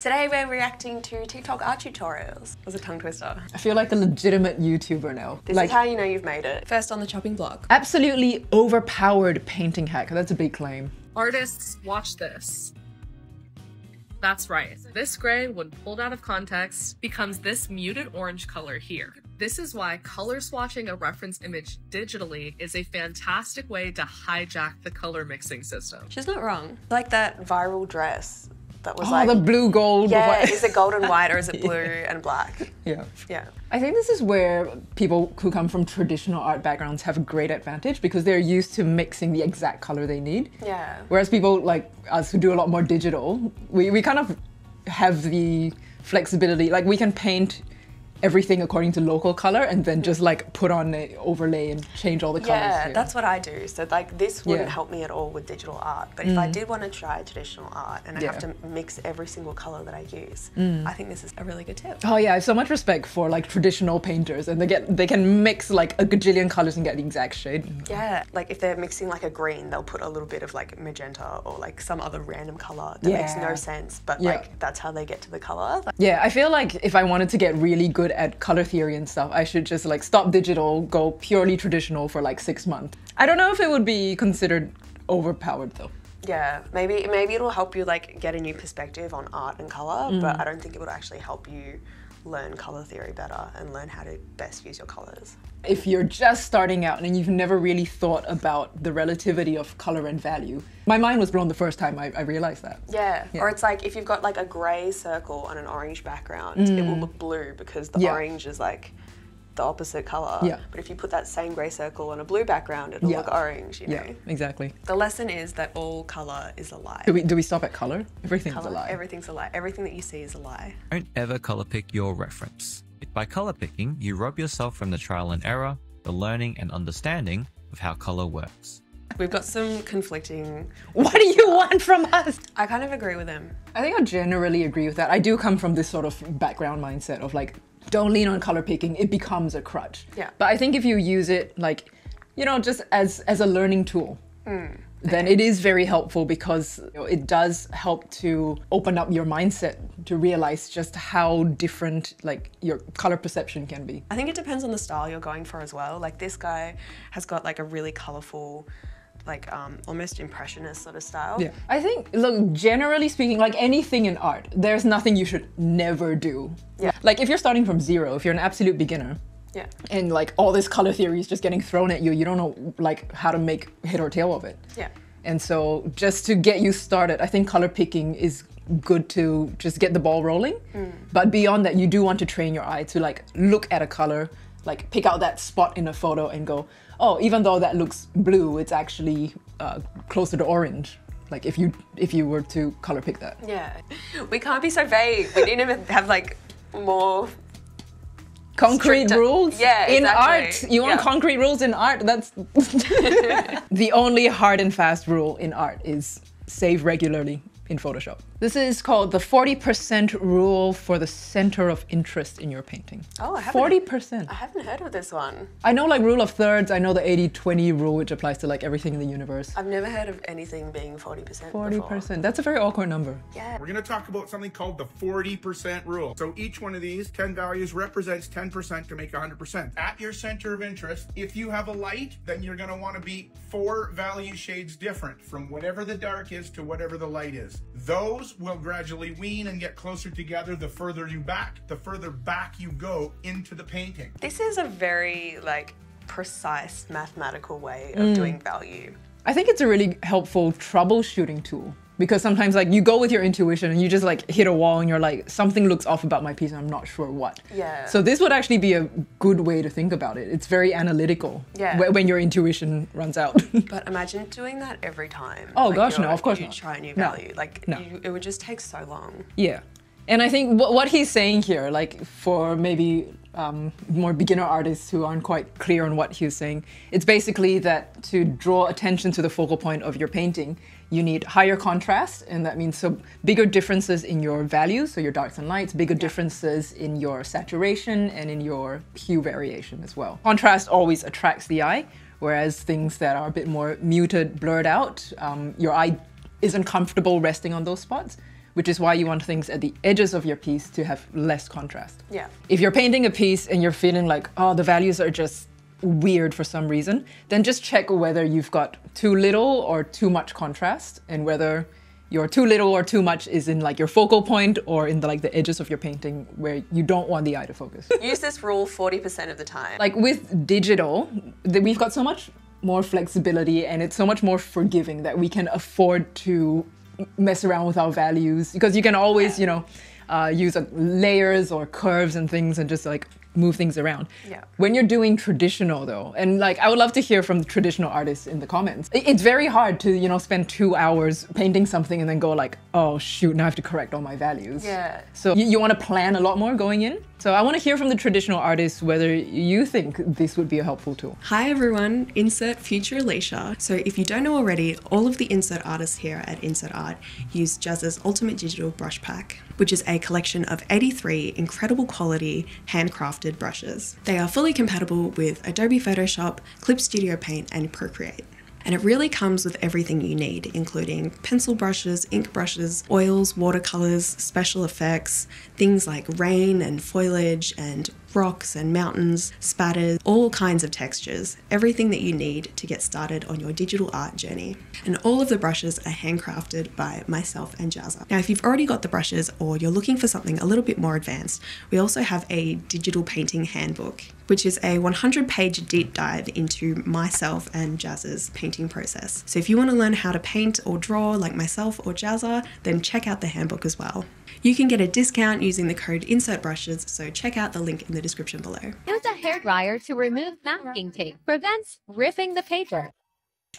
Today we're reacting to TikTok art tutorials. It was a tongue twister. I feel like a legitimate YouTuber now. This like is how you know you've made it. First on the chopping block. absolutely overpowered painting hack. That's a big claim. Artists, watch this. That's right. This gray, when pulled out of context, becomes this muted orange color here. This is why color swatching a reference image digitally is a fantastic way to hijack the color mixing system. She's not wrong. Like that viral dress that was Oh, like, the blue gold. yeah, is it gold and white or is it blue and black? yeah. Yeah. I think this is where people who come from traditional art backgrounds have a great advantage because they're used to mixing the exact color they need. Yeah. Whereas people like us who do a lot more digital, we, we kind of have the flexibility. Like we can paint everything according to local color and then just like put on an overlay and change all the colors. Yeah, here. that's what I do. So like this wouldn't Yeah. Mm. help me at all with digital art. But if I did want to try traditional art and I have Yeah. Mm. to mix every single color that I use, I think this is A really good tip. Oh yeah, I have so much respect for like traditional painters and they get they can mix like a gajillion colors and get the exact shade. Yeah, like if they're mixing like a green, they'll put a little bit of like magenta or like some other random color that makes no sense, but Yeah. like that's how they get to the color. Like, Yeah, I feel like if I wanted to get really good at color theory and stuff, I should just like stop digital, go purely traditional for like six months. I don't know if it would be considered overpowered though. yeah, maybe maybe it'll help you like get a new perspective on art and color, Mm. but I don't think it would actually help you learn color theory better and learn how to best use your colors. If you're just starting out and you've never really thought about the relativity of color and value, my mind was blown the first time I, I realized that. Yeah. Yeah. or it's like if you've got like a grey circle on an orange background, it will look blue because the Mm. Yeah. orange is like the opposite color. Yeah. But if you put that same grey circle on a blue background, it'll Yeah. look orange. You know. Yeah, exactly. The lesson is that all color is a lie. Do we do we stop at color? Everything's Colour, a lie. Everything's a lie. Everything that you see is a lie. Don't ever color pick your reference. By color picking, you rob yourself from the trial and error, the learning and understanding of how color works. We've got some conflicting. what do you want from us? I kind of agree with him. I think I generally agree with that. I do come from this sort of background mindset of like, don't lean on color picking; it becomes a crutch. Yeah. But I think if you use it like, you know, just as as a learning tool, mm. then it is very helpful because you know, it does help to open up your mindset to realize just how different like your color perception can be. I think it depends on the style you're going for as well. Like this guy has got like a really colorful, like um, almost impressionist sort of style. Yeah. I think, look, generally speaking, like anything in art, there's nothing you should never do. Yeah. Like if you're starting from zero, if you're an absolute beginner, Yeah. and like all this color theory is just getting thrown at you, you don't know like how to make head or tail of it. Yeah. And so just to get you started, I think color picking is good to just get the ball rolling. But beyond that, you do want to train your eye to like look at a color, like pick out that spot in a photo and go, oh, even though that looks blue, it's actually uh, closer to orange. Like if you if you were to color pick that. Yeah. We can't be so vague. We need to have like more. concrete Strict- rules Yeah, in exactly. art you want Yeah. concrete rules in art that's the only hard and fast rule in art is save regularly in photoshop this is called the 40% rule for the center of interest in your painting Oh, I haven't. 40% I haven't heard of this one. i know like rule of thirds i know the 80-20 rule which applies to like everything in the universe I've never heard of anything being 40%. 40% that's a very awkward number Yeah. We're going to talk about something called the 40% rule. So each one of these 10 values represents 10% to make 100%. At your center of interest, if you have a light, then you're going to want to be four value shades different from whatever the dark is to whatever the light is. Those will gradually wean and get closer together the further you back, the further back you go into the painting. This is a very like precise mathematical way Mm. of doing value. I think it's a really helpful troubleshooting tool because sometimes like you go with your intuition and you just like hit a wall and you're like something looks off about my piece and I'm not sure what. Yeah. So this would actually be a good way to think about it. It's very analytical. Yeah. When your intuition runs out. But imagine doing that every time. Oh, gosh, no, of course you not. try a new No. value. Like No. you, it would just take so long. yeah. And I think what, what he's saying here, like for maybe um, more beginner artists who aren't quite clear on what he's saying, it's basically that to draw attention to the focal point of your painting, you need higher contrast, and that means so bigger differences in your values, so your darks and lights, bigger differences in your saturation and in your hue variation as well. Contrast always attracts the eye, whereas things that are a bit more muted, blurred out, um, your eye isn't comfortable resting on those spots which is why you want things at the edges of your piece to have less contrast. Yeah. If you're painting a piece and you're feeling like, oh, the values are just weird for some reason, then just check whether you've got too little or too much contrast and whether your too little or too much is in like your focal point or in the like the edges of your painting where you don't want the eye to focus. Use this rule 40% of the time. like with digital, we've got so much more flexibility and it's so much more forgiving that we can afford to mess around with our values. Because you can always, you know, uh, use uh, layers or curves and things and just like move things around. Yeah. When you're doing traditional though, and like I would love to hear from the traditional artists in the comments. It's very hard to, you know, spend two hours painting something and then go like, oh shoot, now I have to correct all my values. Yeah. So you, you want to plan a lot more going in. So I want to hear from the traditional artists whether you think this would be a helpful tool. Hi everyone, Insert Future Alicia. So if you don't know already, all of the Insert artists here at Insert Art use Jazza's Ultimate Digital Brush Pack, which is a collection of 83 incredible quality handcrafted brushes. They are fully compatible with Adobe Photoshop, Clip Studio Paint, and Procreate. And it really comes with everything you need, including pencil brushes, ink brushes, oils, watercolors, special effects, things like rain and foliage and rocks and mountains, spatters, all kinds of textures, everything that you need to get started on your digital art journey. And all of the brushes are handcrafted by myself and Jazza. Now, if you've already got the brushes or you're looking for something a little bit more advanced, we also have a digital painting handbook, which is a 100 page deep dive into myself and Jazza's painting process. So if you want to learn how to paint or draw like myself or Jazza, then check out the handbook as well. You can get a discount using the code INSERTBRUSHES, so check out the link in the description below. Use a hairdryer to remove masking tape. Prevents ripping the paper.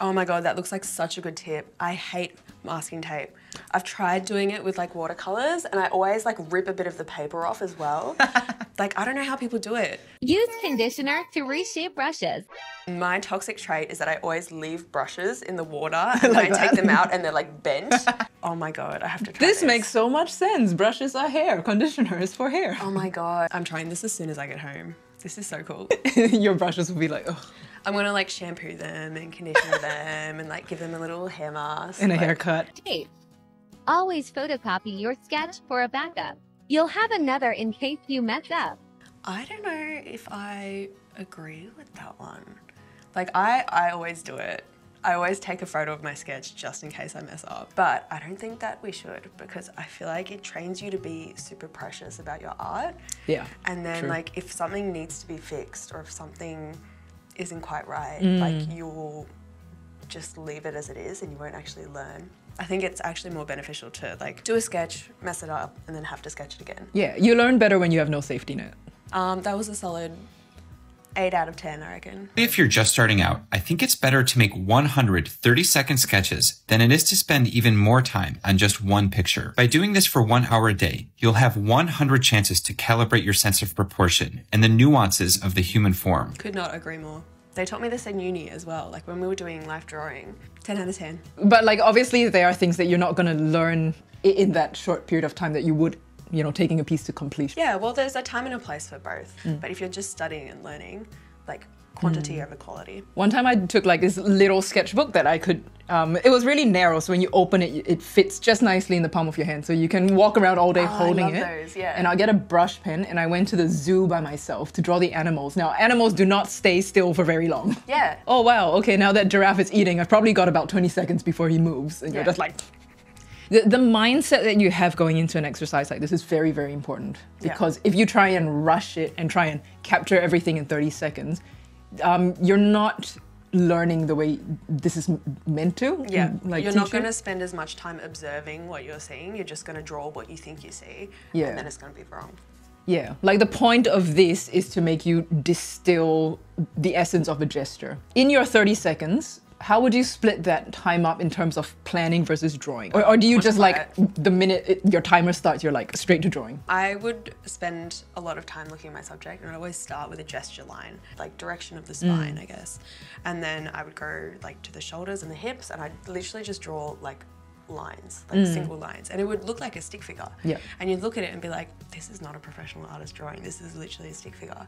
Oh my god, that looks like such a good tip. I hate masking tape. I've tried doing it with like watercolors and I always like rip a bit of the paper off as well. like I don't know how people do it. Use conditioner to reshape brushes. My toxic trait is that I always leave brushes in the water and Like then I take them out and they're like bent. oh my god, I have to try This makes so much sense. Brushes are hair, conditioner is for hair. Oh my god, I'm trying this as soon as I get home. This is so cool. Your brushes will be like, ugh, I'm gonna like shampoo them and conditioner them and like give them a little hair mask. and a like- haircut. Tape. Always photocopy your sketch for a backup. You'll have another in case you mess up. I don't know if I agree with that one. Like I, I always do it. I always take a photo of my sketch just in case I mess up. But I don't think that we should because I feel like it trains you to be super precious about your art. Yeah. And then true. like if something needs to be fixed or if something isn't quite right, Mm. like you'll just leave it as it is and you won't actually learn. I think it's actually more beneficial to like do a sketch, mess it up, and then have to sketch it again. Yeah, you learn better when you have no safety net. Um, that was a solid eight out of ten, I reckon. If you're just starting out, I think it's better to make 100 30 second sketches than it is to spend even more time on just one picture. By doing this for one hour a day, you'll have 100 chances to calibrate your sense of proportion and the nuances of the human form. Could not agree more. They taught me this in uni as well, like when we were doing life drawing. 10 out of 10. But like obviously there are things that you're not gonna learn in that short period of time that you would, you know, taking a piece to completion. Yeah, well, there's a time and a place for both. Mm. But if you're just studying and learning, like quantity over quality. One time I took like this little sketchbook that I could, um, it was really narrow, so when you open it, it fits just nicely in the palm of your hand. So you can walk around all day I holding love it. those, yeah. And I'll get a brush pen and I went to the zoo by myself to draw the animals. Now, animals do not stay still for very long. Yeah. Oh wow, okay, now that giraffe is eating, I've probably got about 20 seconds before he moves. And you're just like. The, the mindset that you have going into an exercise like this is very, very important. Yeah. Because if you try and rush it and try and capture everything in 30 seconds, um, you're not learning the way this is meant to. Yeah, like you're not going to spend as much time observing what you're seeing. You're just going to draw what you think you see, Yeah. and then it's going to be wrong. Yeah, like the point of this is to make you distill the essence of a gesture. In your 30 seconds, how would you split that time up in terms of planning versus drawing? Or, or do you just like the minute it, your timer starts, you're like straight to drawing? I would spend a lot of time looking at my subject, and I'd always start with a gesture line, like direction of the mm. spine, I guess. And then I would go like to the shoulders and the hips, and I'd literally just draw like lines, like mm. single lines, and it would look like a stick figure. Yeah. And you'd look at it and be like, this is not a professional artist drawing. This is literally a stick figure.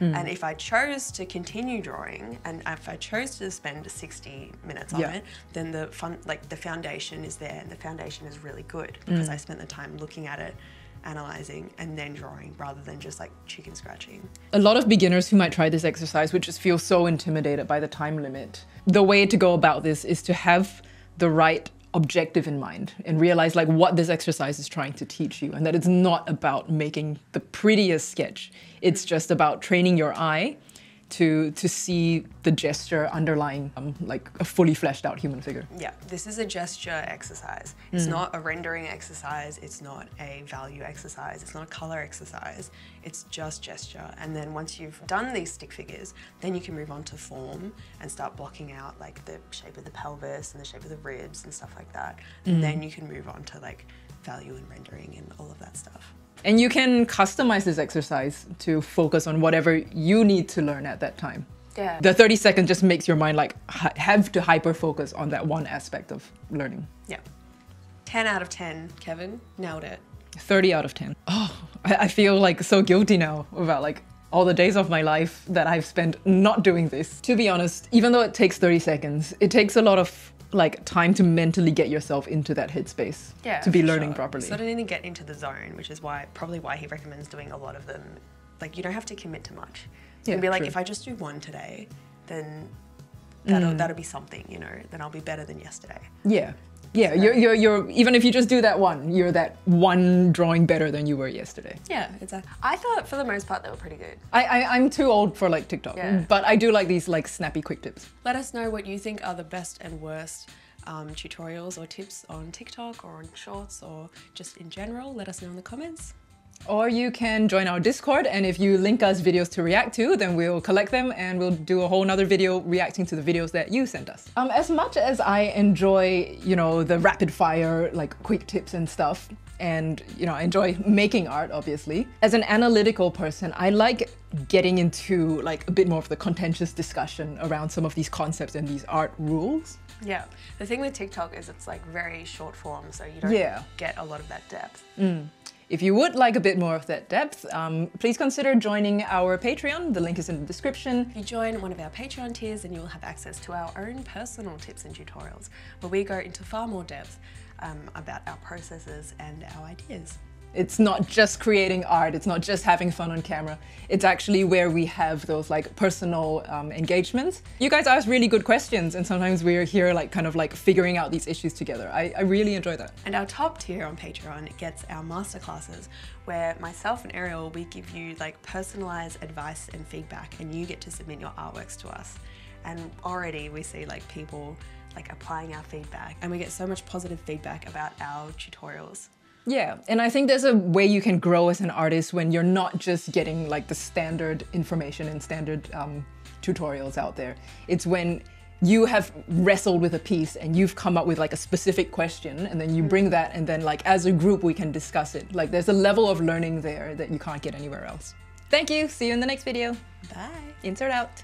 Mm. And if I chose to continue drawing, and if I chose to spend 60 minutes on Yeah. it, then the fun, like the foundation is there, and the foundation is really good because mm. I spent the time looking at it, analyzing, and then drawing rather than just like chicken scratching. a lot of beginners who might try this exercise would just feel so intimidated by the time limit. The way to go about this is to have the right objective in mind and realize like what this exercise is trying to teach you and that it's not about making the prettiest sketch. It's just about training your eye to to see the gesture underlying um, like a fully fleshed out human figure. Yeah, this is a gesture exercise. It's not a rendering exercise. It's not a value exercise. It's not a color exercise. It's just gesture. And then once you've done these stick figures, then you can move on to form and start blocking out like the shape of the pelvis and the shape of the ribs and stuff like that. And then you can move on to like value and rendering and all of that stuff. And you can customize this exercise to focus on whatever you need to learn at that time. Yeah. The 30 seconds just makes your mind like have to hyper focus on that one aspect of learning. Yeah. 10 out of 10, Kevin. Nailed it. 30 out of 10. Oh, I, I feel like so guilty now about like all the days of my life that I've spent not doing this. To be honest, even though it takes 30 seconds, it takes a lot of like time to mentally get yourself into that headspace Yeah, to be learning sure. properly. You sort of need to get into the zone, which is why probably why he recommends doing a lot of them. Like you don't have to commit to much. You Yeah, can be like, true. if I just do one today, then that'll Mm. that'll be something, you know. Then I'll be better than yesterday. Yeah. Yeah, you're, you're, you're, even if you just do that one, you're that one drawing better than you were yesterday. Yeah, exactly. I thought for the most part they were pretty good. I, I, I'm too old for like TikTok, Yeah. but I do like these like snappy quick tips. Let us know what you think are the best and worst um, tutorials or tips on TikTok or on Shorts or just in general. Let us know in the comments. Or you can join our Discord, and if you link us videos to react to, then we'll collect them and we'll do a whole nother video reacting to the videos that you sent us. Um, as much as I enjoy, you know, the rapid fire, like quick tips and stuff, and you know, I enjoy making art, obviously. As an analytical person, I like getting into like a bit more of the contentious discussion around some of these concepts and these art rules. Yeah. The thing with TikTok is it's like very short form, so you don't Yeah. get a lot of that depth. If you would like a bit more of that depth, um, please consider joining our Patreon. The link is in the description. You join one of our Patreon tiers, then you'll have access to our own personal tips and tutorials, where we go into far more depth um, about our processes and our ideas. It's not just creating art, it's not just having fun on camera. It's actually where we have those like personal um, engagements. You guys ask really good questions, and sometimes we're here like kind of like figuring out these issues together. I, I really enjoy that. And our top tier on Patreon gets our masterclasses, where myself and Ariel we give you like personalized advice and feedback, and you get to submit your artworks to us. And already we see like people like applying our feedback, and we get so much positive feedback about our tutorials. Yeah, and I think there's a way you can grow as an artist when you're not just getting like the standard information and standard um, tutorials out there. It's when you have wrestled with a piece and you've come up with like a specific question and then you bring that and then like as a group we can discuss it. Like there's a level of learning there that you can't get anywhere else. Thank you, see you in the next video. Bye. Insert out.